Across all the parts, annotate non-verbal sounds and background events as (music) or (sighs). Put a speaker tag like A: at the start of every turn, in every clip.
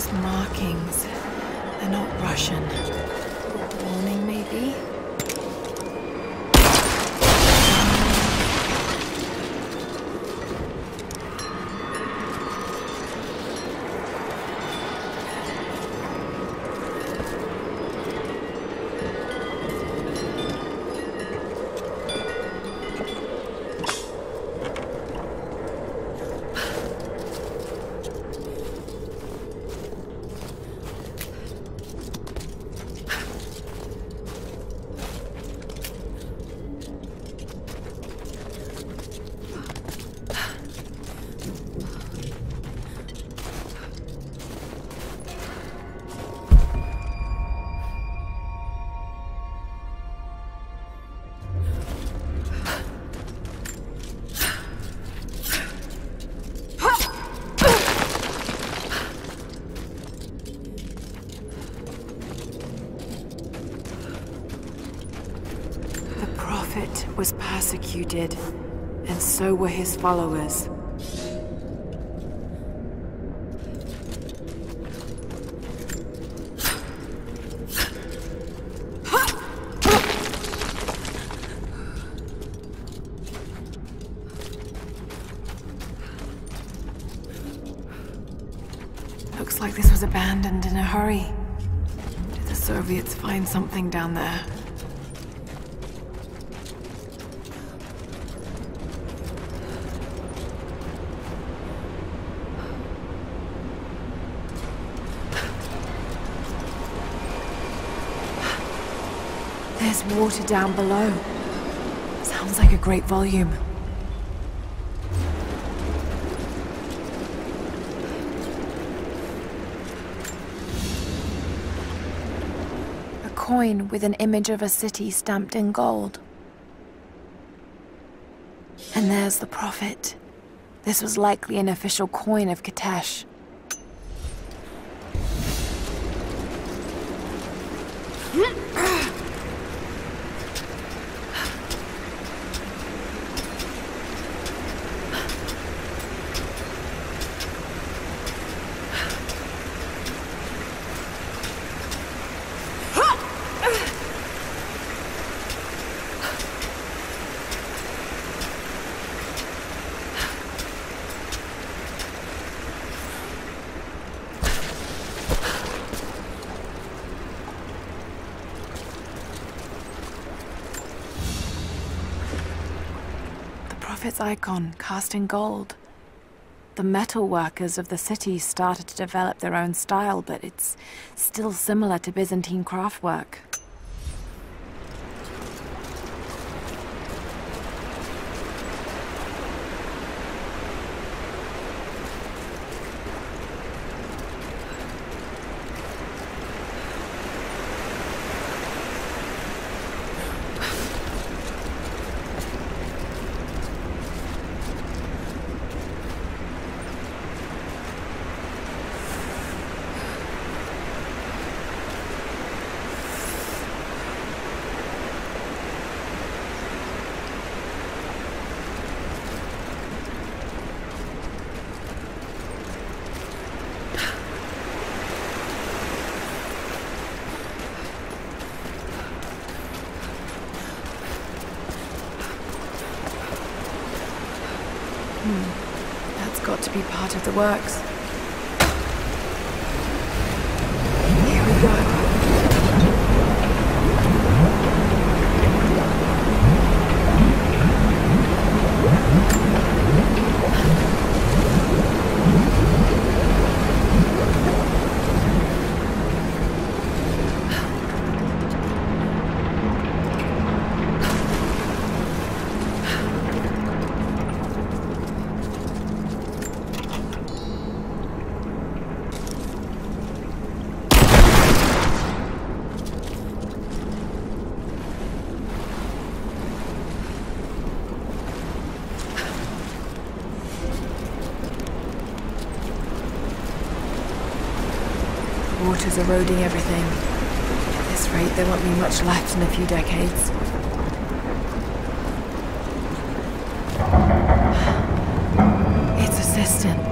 A: Those markings. They're not Russian. Warning, maybe? Persecuted, and so were his followers. Looks like this was abandoned in a hurry. Did the Soviets find something down there? There's water down below. Sounds like a great volume. A coin with an image of a city stamped in gold. And there's the prophet. This was likely an official coin of Kitezh. The prophet's icon cast in gold. The metal workers of the city started to develop their own style, but it's still similar to Byzantine craftwork. To be part of the works. Water's eroding everything. At this rate, there won't be much left in a few decades. (sighs) It's a cistern.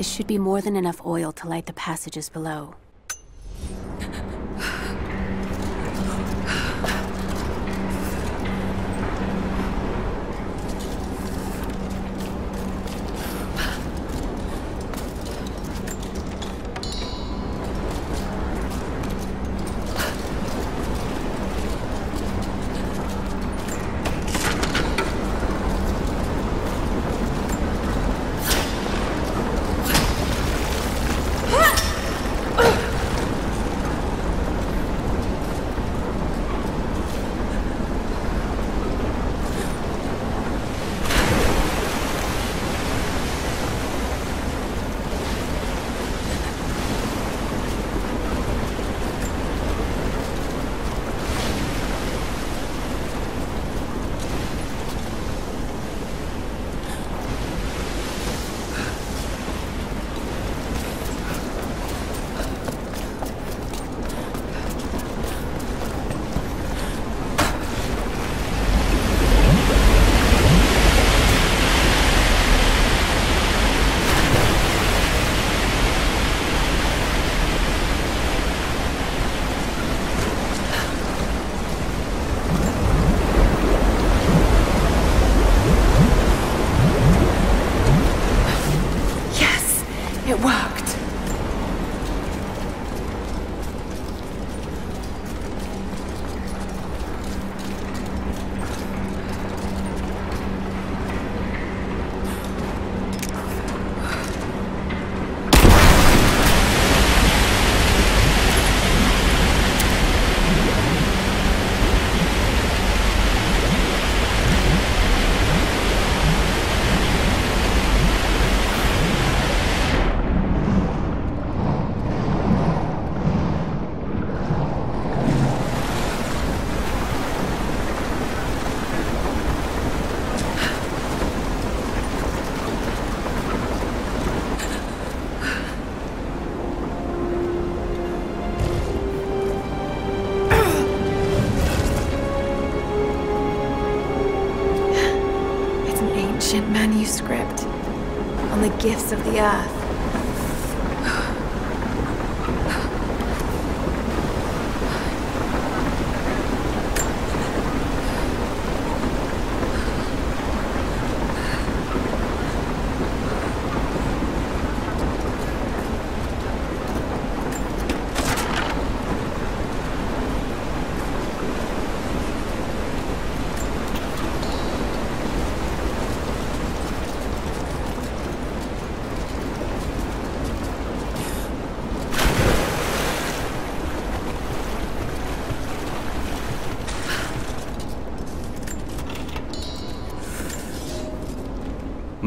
A: This should be more than enough oil to light the passages below.
B: Manuscript on the gifts of the earth.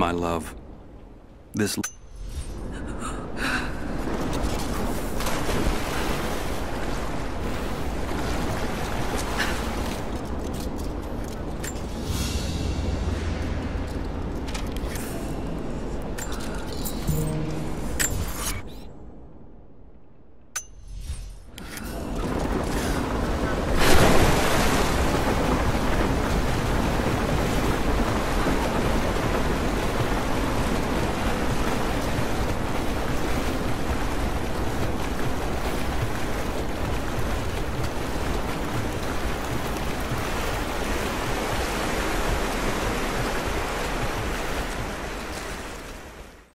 C: My love, this